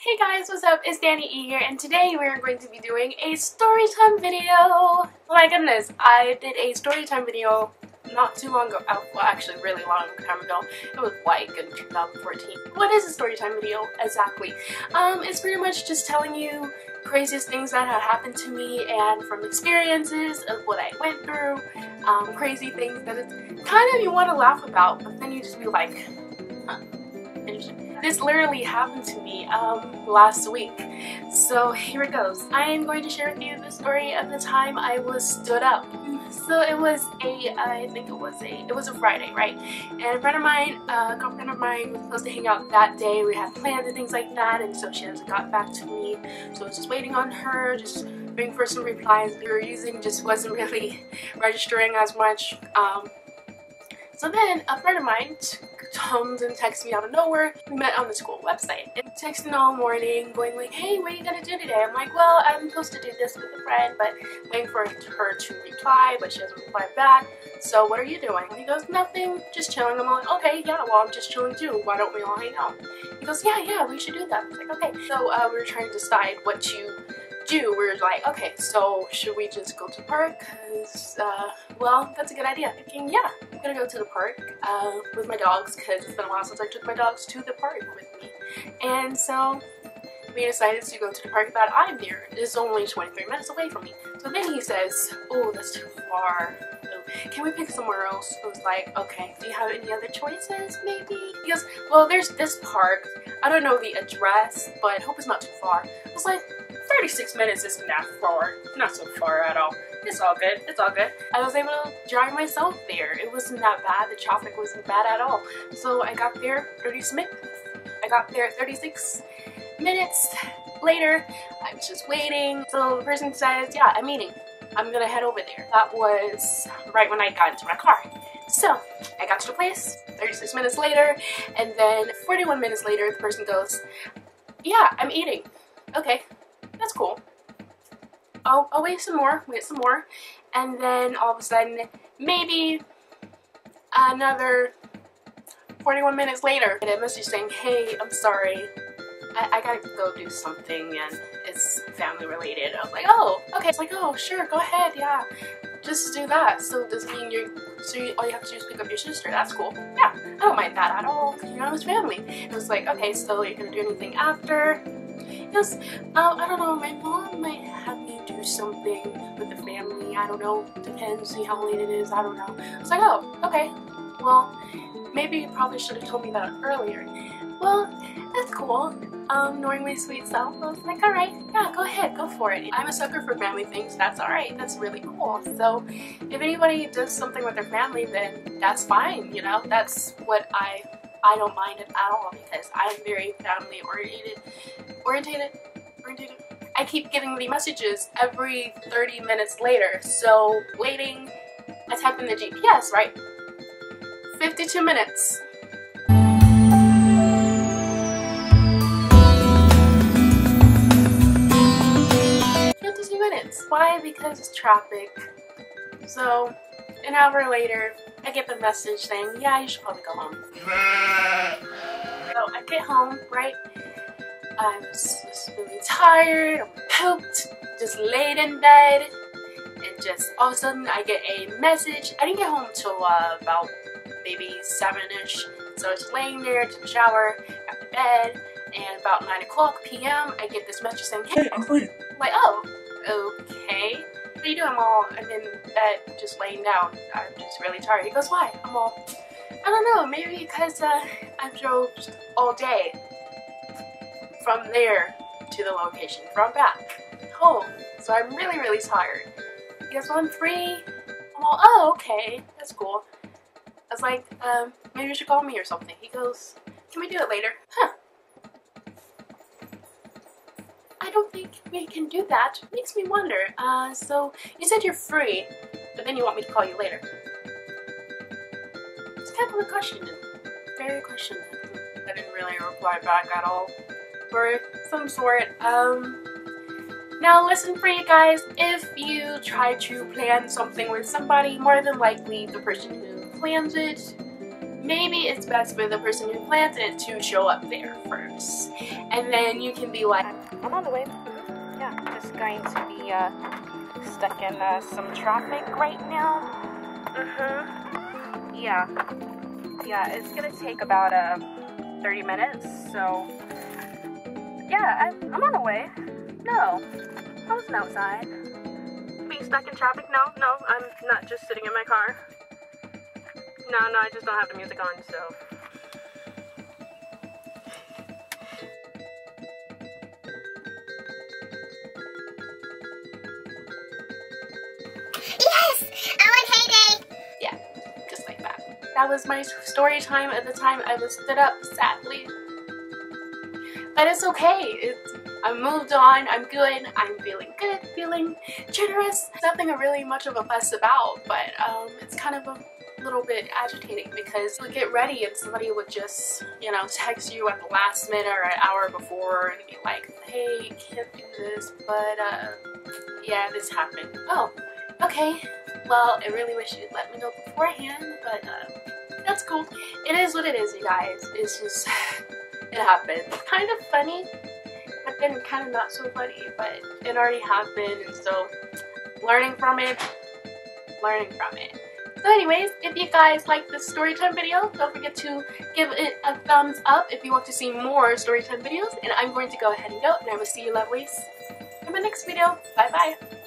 Hey guys, what's up? It's Danny E here, and today we're going to be doing a storytime video. Oh my goodness, I did a storytime video not too long ago, oh, well actually really long time ago. It was like in 2014. What is a storytime video exactly? Um, it's pretty much just telling you craziest things that have happened to me and from experiences of what I went through, um, crazy things that it's kind of you want to laugh about, but then you just be like, huh, This literally happened to me um, last week. So here it goes. I am going to share with you the story of the time I was stood up. So it was a, I think it was a, it was a Friday, right? And a friend of mine, a girlfriend of mine was supposed to hang out that day. We had plans and things like that, and so she hasn't got back to me. So I was just waiting on her, just waiting for some replies. We were using just wasn't really registering as much. Um, so then a friend of mine comes and texts me out of nowhere. We met on the school website. And texting all morning, going like, hey, what are you gonna do today? I'm like, well, I'm supposed to do this with a friend, but waiting for her to reply, but she hasn't replied back. So what are you doing? And he goes, nothing, just chilling. I'm like, okay, yeah, well, I'm just chilling too. Why don't we all hang out? He goes, yeah, yeah, we should do that. I like, okay. So uh, we were trying to decide what to do, we were like, okay, so should we just go to the park? Cause, uh, well, that's a good idea. Thinking, yeah, I'm gonna go to the park uh, with my dogs because it's been a while since I took my dogs to the park with me. And so we decided to go to the park that I'm near. It's only 23 minutes away from me. So then he says, oh, that's too far. Can we pick somewhere else? I was like, okay, do you have any other choices, maybe? He goes, well, there's this park. I don't know the address, but I hope it's not too far. I was like, 36 minutes isn't that far. Not so far at all. It's all good. It's all good. I was able to drive myself there. It wasn't that bad. The traffic wasn't bad at all. So I got there 36 minutes. I got there 36 minutes later. I was just waiting. So the person says, yeah, I'm eating. I'm gonna head over there. That was right when I got into my car. So I got to the place 36 minutes later and then 41 minutes later the person goes, yeah, I'm eating. Okay. I'll, I'll wait some more, wait some more, and then all of a sudden, maybe another 41 minutes later, get a message saying, hey, I'm sorry, I, I, gotta go do something and it's family related. I was like, oh, okay. It's like, oh, sure, go ahead, yeah. Just do that. So does it mean you're, so you, all you have to do is pick up your sister. That's cool. Yeah, I don't mind that at all. You know, it's family. It was like, okay, so you're gonna do anything after? Yes, uh, I don't know, my mom might have me something with the family. I don't know. Depends, see how late it is. I don't know. I was like, oh, okay. Well, maybe you probably should have told me that earlier. Well, that's cool. Um, knowing my sweet self, I was like, alright, yeah, go ahead, go for it. I'm a sucker for family things, that's alright, that's really cool. So, if anybody does something with their family, then that's fine, you know? That's what I I don't mind it at all because I'm very family oriented. Orientated? Orientated? I keep getting the messages every 30 minutes later. So waiting, I type in the GPS, right? 52 minutes. Fifty-two minutes. Why? Because it's traffic. So, an hour later, I get the message saying, yeah, you should probably go home. so I get home, right? I'm just really tired, I'm pooped, just laid in bed, and just all of a sudden I get a message. I didn't get home till uh, about maybe 7ish, so I was laying there, took a shower, got to bed, and about 9 o'clock p.m. I get this message saying, hey, I'm free. I'm like, oh, okay. What are you doing? I'm all, I'm in bed, just laying down. I'm just really tired. He goes, why? I'm all, I don't know, maybe because uh, I drove all day from there to the location, from back home. So I'm really, really tired. Goes, well, I'm free. I'm all, oh, okay, that's cool. I was like, um, maybe you should call me or something. He goes, can we do it later? Huh. I don't think we can do that. Makes me wonder. Uh, so you said you're free, but then you want me to call you later. It's kind of a question. Very question. I didn't really reply back at all. For some sort. Um, now listen for you guys, if you try to plan something with somebody, more than likely the person who plans it maybe it's best for the person who plans it to show up there first. And then you can be like, I'm on the way. Yeah, just going to be uh, stuck in uh, some traffic right now. Mm-hmm. Yeah. Yeah, it's gonna take about uh, 30 minutes, so... Yeah, I, I'm on the way. No, I wasn't outside. Being stuck in traffic? No, no, I'm not just sitting in my car. No, no, I just don't have the music on, so... Yes! I want heyday! Yeah, just like that. That was my story time at the time I was stood up, sadly. But it's okay. I moved on. I'm good. I'm feeling good, feeling generous. Nothing really much of a fuss about, but um, it's kind of a little bit agitating because you get ready and somebody would just, you know, text you at the last minute or an hour before and be like, hey, can't do this, but uh, yeah, this happened. Oh, okay. Well, I really wish you'd let me know beforehand, but uh, that's cool. It is what it is, you guys. It's just, it happened. Kind of funny, but then kind of not so funny, but it already happened, and so learning from it, learning from it. So anyways, if you guys like this storytime video, don't forget to give it a thumbs up if you want to see more storytime videos. And I'm going to go ahead and go, and I will see you lovelies in my next video. Bye bye!